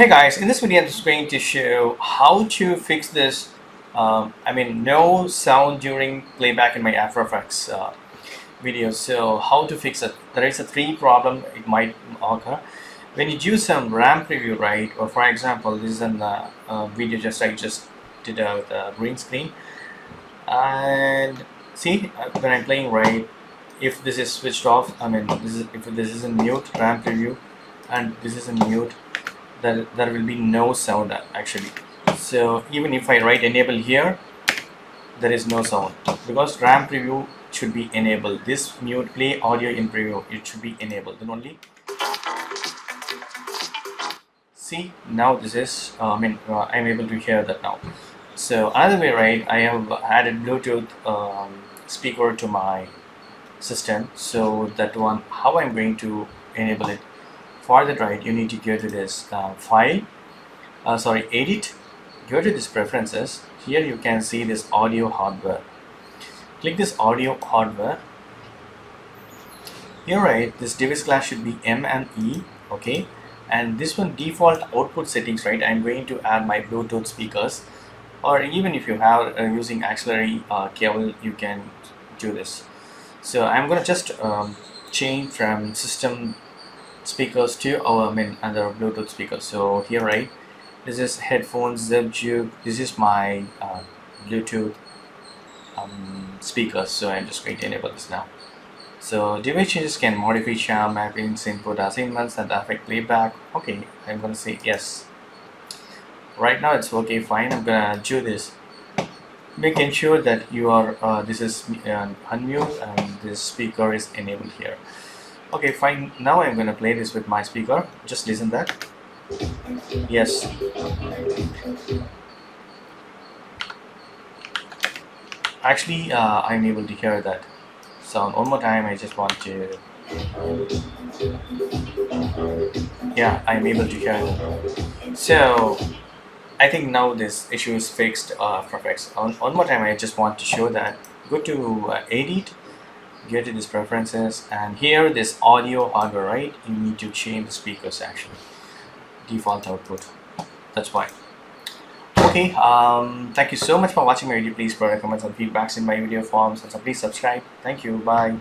Hey guys, in this video I'm just going to show how to fix this um, I mean no sound during playback in my After Effects uh, video. So how to fix it. There is a three problem it might occur. When you do some RAM preview right or for example this is an uh, uh, video just I just did a, with a green screen. And see uh, when I'm playing right if this is switched off I mean this is if this is in mute RAM preview and this is in mute there, there will be no sound actually. So even if I write enable here there is no sound. Because RAM preview should be enabled. This mute play audio in preview it should be enabled. Then only. See now this is uh, I mean uh, I'm able to hear that now. So another way right I have added Bluetooth um, speaker to my system. So that one how I'm going to enable it for that right you need to go to this uh, file. Uh, sorry edit. Go to this preferences. Here you can see this audio hardware. Click this audio hardware. Here right this device class should be M and E okay? And this one default output settings right? I'm going to add my Bluetooth speakers. Or even if you have uh, using auxiliary uh, cable you can do this. So I'm gonna just um, change from system speakers to our I mean other Bluetooth speakers. So here right this is headphones Zeb-Juke this is my uh, Bluetooth um, speakers so I'm just going to enable this now. So device changes can modify channel mappings input assignments and affect playback. Okay I'm gonna say yes. Right now it's okay fine. I'm gonna do this. Making sure that you are uh, this is uh, unmute and this speaker is enabled here okay fine. Now I'm gonna play this with my speaker. Just listen that. Yes. Actually uh, I'm able to hear that sound. One more time I just want to yeah I'm able to hear it so I think now this issue is fixed uh, perfect one, one more time I just want to show that. Go to uh, edit get to these preferences and here this audio hardware right? You need to change the speakers actually default output. That's why. Okay um thank you so much for watching. My video please provide comments and feedbacks in my video forms so please subscribe. Thank you. Bye